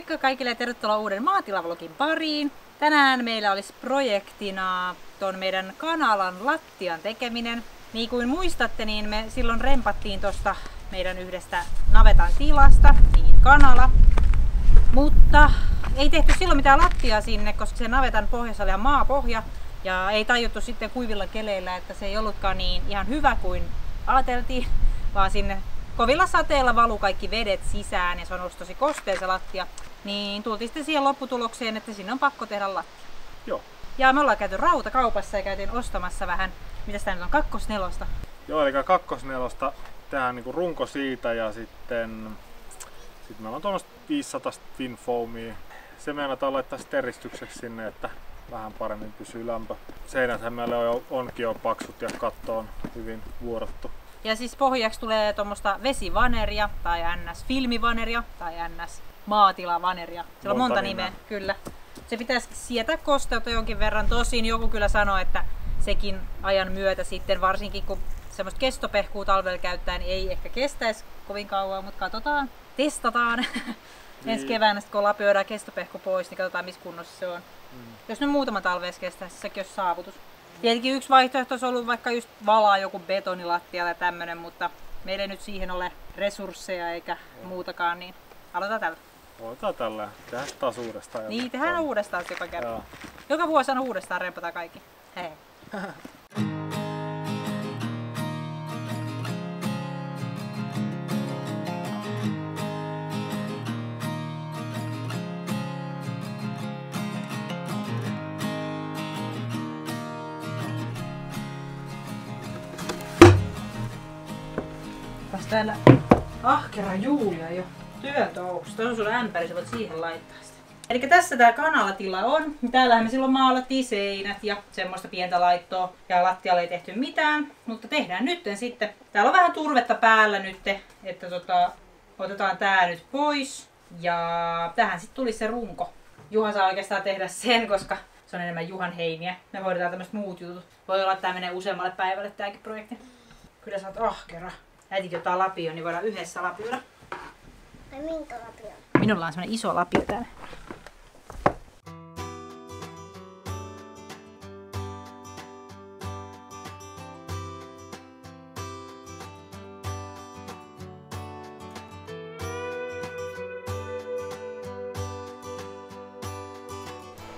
Moikka kaikille ja tervetuloa uuden maatilavlogin pariin. Tänään meillä olisi projektina tuon meidän kanalan lattian tekeminen. Niin kuin muistatte, niin me silloin rempattiin tuosta meidän yhdestä navetan tilasta, niin kanala. Mutta ei tehty silloin mitään lattiaa sinne, koska se navetan pohjassa oli ihan maapohja. Ja ei tajuttu sitten kuivilla keleillä, että se ei ollutkaan niin ihan hyvä kuin ajateltiin, vaan sinne kovilla sateella valu kaikki vedet sisään ja se on ollut tosi kostea se lattia. Niin tultiin sitten siihen lopputulokseen, että sinne on pakko tehdä lattia. Joo. Ja me ollaan käyty rautakaupassa ja käytiin ostamassa vähän, mitä tää nyt on, kakkosnelosta. Joo, eli kakkosnelosta tehdään niinku runko siitä ja sitten sit meillä on tuommoista 500 finfoamia. Se meinataan laittaa steristykseksi sinne, että vähän paremmin pysyy lämpö. Seinäthän meillä on, onkin jo paksut ja katto on hyvin vuorottu. Ja siis pohjaksi tulee tuommoista vesivaneria tai ns. filmivaneria tai ns. maatilavaneria. Sillä on Monta monta nimeä. nimeä, kyllä. Se pitäisi sietää kosteutta jonkin verran. Tosin joku kyllä sanoo, että sekin ajan myötä sitten, varsinkin kun semmoista kestopehkua talvella käyttää, niin ei ehkä kestäisi kovin kauan, mutta katsotaan, testataan. Ensi Niin. keväänä, sit kun lapioidaan kestopehku pois, niin katsotaan missä kunnossa se on. Mm. Jos nyt muutama talvees kestäisi, sekin olisi saavutus. Tietenkin yksi vaihtoehto olisi ollut vaikka just valaa joku betonilattia ja tämmönen, mutta meillä ei nyt siihen ole resursseja eikä muutakaan, niin aloitetaan tällä. Otetaan tällä. Tehdään taas uudestaan. Niin, tehdään uudestaan joka kerta. Joo. Joka vuosi aina uudestaan rempataan kaikki. Hei. Kas täällä ahkera Julia jo. Tuossa on sulla ämpäri, sä voit siihen laittaa sitä. Eli tässä tää kanalatila on. Täällähän me silloin maalattiin seinät ja semmoista pientä laittoa. Ja lattialle ei tehty mitään. Mutta tehdään nytten sitten. Täällä on vähän turvetta päällä nyt, että tota, otetaan tää nyt pois. Ja tähän sitten tuli se runko. Juha saa oikeastaan tehdä sen, koska se on enemmän Juhan heiniä. Me hoidetaan tämmöiset muut jutut. Voi olla, että tää menee useammalle päivälle tääkin projekti. Kyllä sä oot ahkera. Äitit jotain lapioon, niin voidaan yhdessä lapioida. Ai minkä lapion? Minulla on semmonen iso lapio täällä.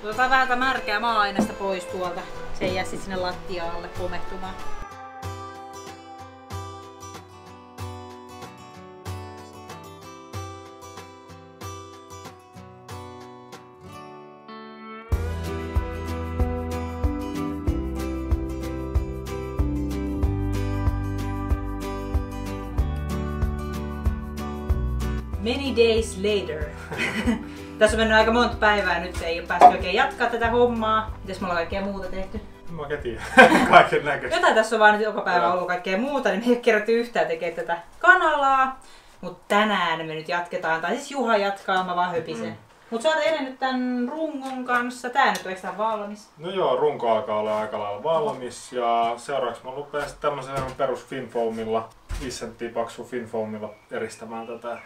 Otetaan vähän tätä märkää maa-aineesta pois tuolta. Se ei jää sit sinne lattialle pomehtumaan. Many days later. Tässä on mennyt aika monta päivää nyt, ei ole päästy oikein jatkaa tätä hommaa. Mitäs me ollaan kaikkea muuta tehty? Mä ketin. Kaiken näköistä. Jotain tässä on vaan nyt joka päivä ollut kaikkea muuta, niin me ei ole kerätty yhtään tekemään tätä kanalaa. Mutta tänään me nyt jatketaan, tai siis Juha jatkaa, mä vaan höpisen. Mm. Mm. Mutta sä oot edennyt tän rungon kanssa. Tää nyt on oikeastaan valmis. No joo, runko alkaa olla aika lailla valmis ja seuraavaksi mä lupen sitten tämmöisellä perus finfoamilla, 5 senttiä paksu finfoamilla eristämään tätä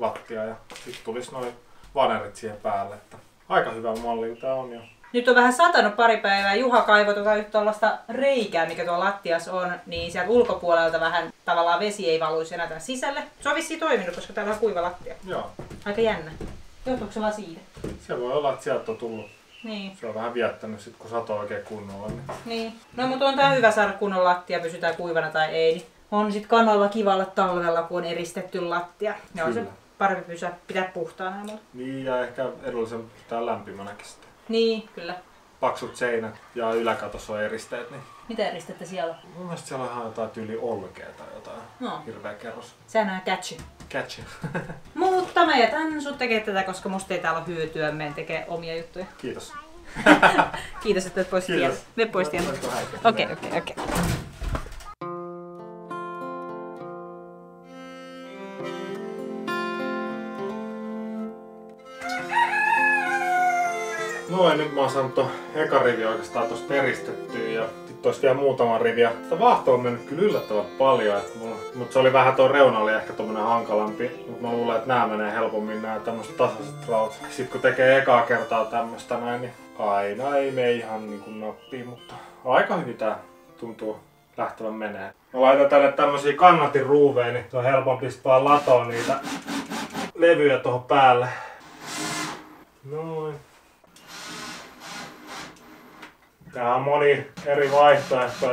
lattiaa ja sitten tulisi noin vanerit siihen päälle. Että aika hyvä malli tää on jo. Nyt on vähän satanut pari päivää. Juha kaivoi tuota nyt tuollaista reikää, mikä tuolla lattias on, niin sieltä ulkopuolelta vähän tavallaan vesi ei valuisi enää tänne sisälle. Se on vissiin toiminut, koska täällä on kuiva lattia. Joo, Aika jännä. Johtuuko se vaan siitä? se voi olla, että sieltä on tullut. Niin. Se on vähän viettänyt sit, kun sato oikein kunnolla. Niin. Niin. No mutta on tää hyvä saada kunnon lattia, pysytään kuivana tai ei. Niin on sit kanalla kivalla talvella, kun on eristetty lattia. Ja on se. Parempi pysyä, pitää puhtaana ja muuta. niin ja ehkä edullisempi pitää lämpimänäkin sitten. Niin, kyllä. Paksut seinät ja yläkatossa on eristeet, niin Mitä eristettä siellä on? mun mielestä siellä on ihan jotain tyyli olkea tai jotain. No, Hirveä kerros. sehän on catchy. Catch. Mutta mä jätän sut tekemään tätä, koska musta ei täällä ole hyötyä. Meidän tekee omia juttuja. Kiitos. Kiitos, että olet pois Kiitos. tieltä. Me pois tieltä. Okei, okei, okei. Noin, nyt mä oon saanut ton eka rivi oikeastaan tosta eristettyä ja sitten olisi vielä muutama rivi. Sitä vahtoa on mennyt kyllä yllättävän paljon, että mulla, mutta se oli vähän tuo reuna oli ehkä tommonen hankalampi. Mutta mä luulen, että nämä menee helpommin nämä tämmöiset tasaiset raut. Sitten kun tekee ekaa kertaa tämmöstä näin, niin aina ei mene ihan niin kuin nappiin, mutta aika hyvin tää tuntuu lähtevän menee. Mä laitan tänne tämmösiä kannatiruuveja, niin se on helpompi sit vaan latoa niitä levyjä tuohon päälle. Noin. Tää on moni eri vaihtoehto.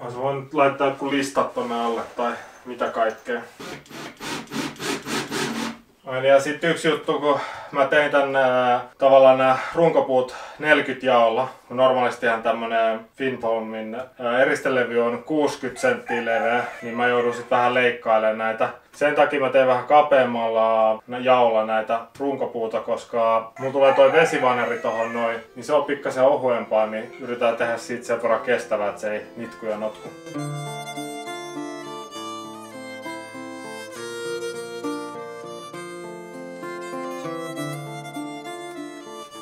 Olisi voinut laittaa joku listat tonne alle tai mitä kaikkea. Niin, ja sitten yksi juttu, kun mä tein tän ää, tavallaan nämä runkopuut 40 jaolla, normaalistihan tämmönen Finfoamin ää, eristelevy on 60 senttiä leveä, niin mä joudun sitten vähän leikkailemaan näitä. Sen takia mä teen vähän kapeammalla jaolla näitä runkopuuta, koska mun tulee toi vesivaneri tohon noin, niin se on pikkasen ohuempaa, niin yritetään tehdä siitä sen verran kestävää, että se ei nitku ja notku.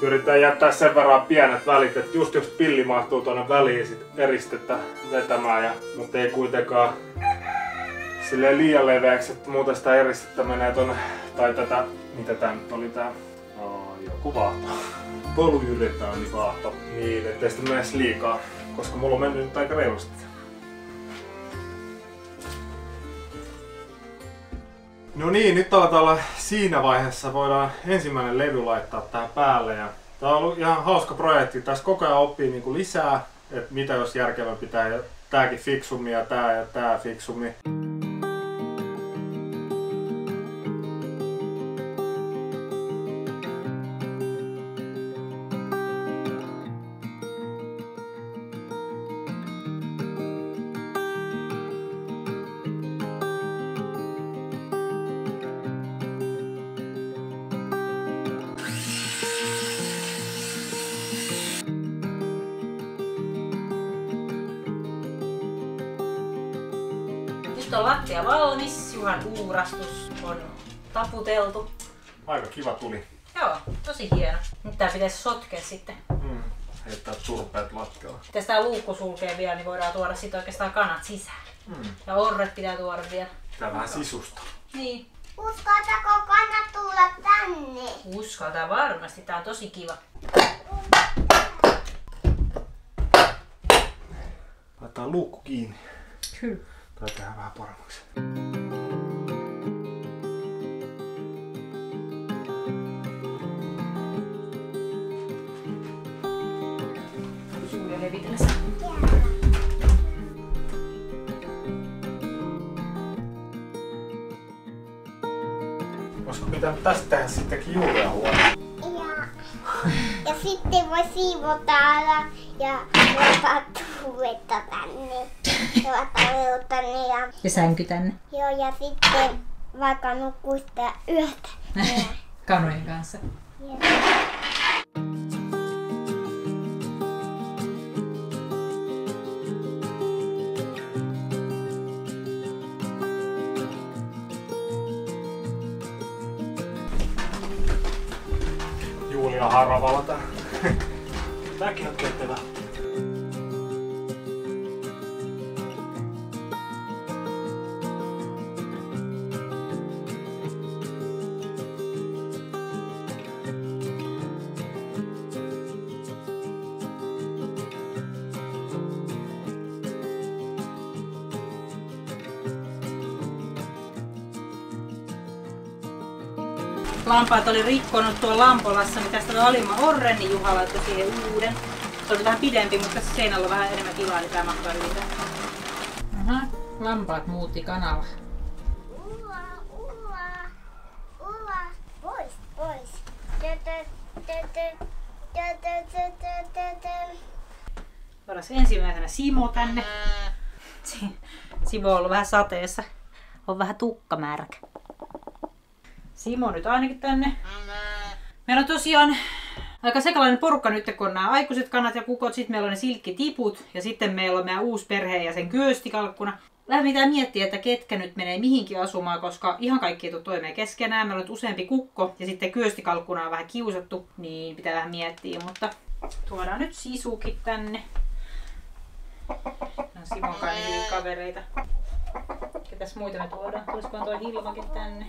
Yritetään jättää sen verran pienet välit, että just jos pilli mahtuu tuonne väliin sit eristettä vetämään, ja, mutta ei kuitenkaan sille liian leveäksi, että muuten sitä eristettä menee tuonne, tai tätä, mitä tää nyt oli tää, no, joku vaahto. Polyuretaani vaahto. Niin, ettei sitä mene liikaa, koska mulla on mennyt nyt aika reilusti. No niin, nyt aletaan olla siinä vaiheessa. Voidaan ensimmäinen levy laittaa tähän päälle. Ja tämä on ollut ihan hauska projekti. Tässä koko ajan oppii niin kuin lisää, että mitä jos järkevä pitää. Ja tääkin fiksummin ja tää ja tää fiksummin. Nyt on lattia valmis, Juhan uurastus on taputeltu. Aika kiva tuli. Joo, tosi hieno. Nyt tää pitäisi sotkea sitten. Mm. Heittää turpeet lattialla. Jos tää luukku sulkee vielä, niin voidaan tuoda sit oikeastaan kanat sisään. Mm. Ja orret pitää tuoda vielä. Tää vähän sisusta. Niin, Uskaltako kannat tulla tänne? uskaltaa varmasti. Tää on tosi kiva. Laitetaan luukku kiinni. Kyllä. Tai tehdään vähän paremmaksi. Olisiko pitänyt tästä tehdä sittenkin juuria huono? Ja, ja sitten voi siivota ja, laittaa vettä tänne. Tänne ja, Ja sänky tänne. joo, ja sitten vaikka nukkuu sitä yötä. Ja, Kanojen kanssa. ja. Julia Haravalla tää. Tääkin on tehtävä. Lampaat oli rikkonut tuon Lampolassa, niin tästä oli alimman orren, niin Juha laittoi siihen uuden. Se oli vähän pidempi, mutta tässä seinällä on vähän enemmän tilaa, niin tämä mahtaa hyvin. Aha, lampaat muutti kanava. Uva, uva, uva. Pois, pois. Varas ensimmäisenä Simo tänne. Si- Simo on ollut vähän sateessa. On vähän tukkamärkä. Simo nyt ainakin tänne. Meillä on tosiaan aika sekalainen porukka nyt, kun on nämä aikuiset kanat ja kukot. Sitten meillä on ne silkkitiput ja sitten meillä on meidän uusi perheenjäsen Kyöstikalkkuna. lähdetään miettiä, että ketkä nyt menee mihinkin asumaan, koska ihan kaikki ei tule toimeen keskenään. Meillä on useampi kukko ja sitten kyöstikalkkuna on vähän kiusattu, niin pitää vähän miettiä, mutta tuodaan nyt sisukin tänne. On Simon kanssa hyviä kavereita. Ketäs muita me tuodaan? Tulisikohan tuo Hilmakin tänne?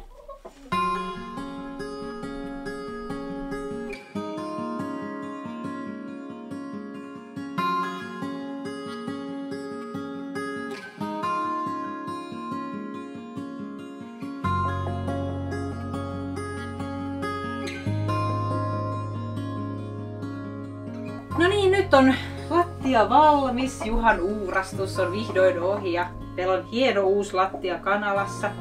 No niin, nyt on lattia valmis. Juhan uurastus on vihdoin ohi ja meillä on hieno uusi lattia kanalassa.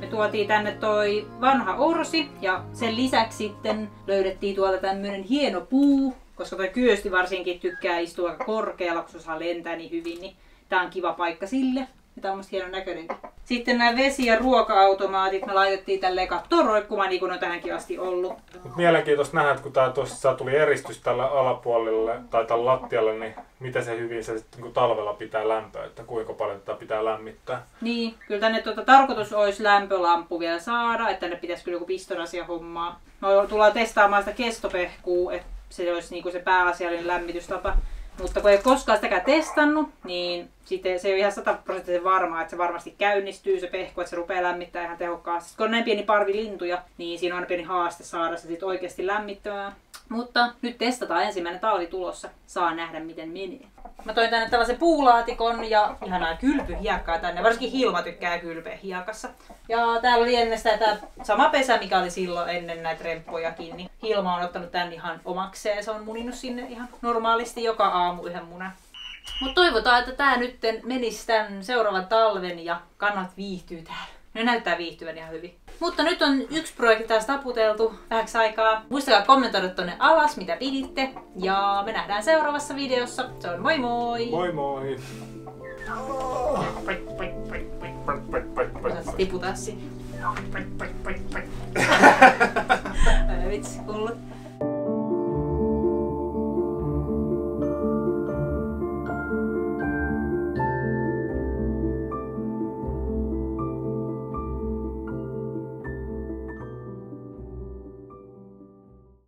Me tuotiin tänne toi vanha orsi ja sen lisäksi sitten löydettiin tuolta tämmönen hieno puu, koska toi kyösti varsinkin tykkää istua korkealla, kun se osaa lentää niin hyvin, niin tää on kiva paikka sille. Ja tää on musta hienon näköinenkin. Sitten nämä vesi- ja ruoka-automaatit me laitettiin tälleen kattoon roikkumaan niin kuin on tähänkin asti ollut. Mut mielenkiintoista nähdä, että kun tää tuossa tuli eristys tälle alapuolelle tai tälle lattialle, niin miten se hyvin se sitten kun talvella pitää lämpöä, että kuinka paljon tätä pitää lämmittää. Niin, kyllä tänne tuota, tarkoitus olisi lämpölamppu vielä saada, että tänne pitäisi kyllä joku pistonasia hommaa. Me tullaan testaamaan sitä kestopehkuu, että se olisi niinku se pääasiallinen lämmitystapa. Mutta kun ei koskaan sitäkään testannut, niin sitten se ei ole ihan sataprosenttisen varmaa, että se varmasti käynnistyy se pehku, että se rupeaa lämmittämään ihan tehokkaasti. Sitten kun on näin pieni parvi lintuja, niin siinä on pieni haaste saada se sitten oikeasti lämmittämään. Mutta nyt testataan ensimmäinen talvi tulossa. Saa nähdä miten menee. Mä toin tänne tällaisen puulaatikon ja ihanaa kylpyhiekkaa tänne. Varsinkin Hilma tykkää kylpeä hiekassa. Ja täällä oli ennestään tämä sama pesä, mikä oli silloin ennen näitä remppojakin. Niin Hilma on ottanut tän ihan omakseen. Se on muninut sinne ihan normaalisti joka aamu yhden munan. Mutta toivotaan, että tämä nyt menisi tämän seuraavan talven ja kannat viihtyy täällä. Ne näyttää viihtyvän ihan hyvin. Mutta nyt on yksi projekti taas taputeltu vähäksi aikaa. Muistakaa kommentoida tonne alas, mitä piditte. Ja me nähdään seuraavassa videossa. Se on moi moi! Moi moi! Osaat sinne. Vitsi, hullut.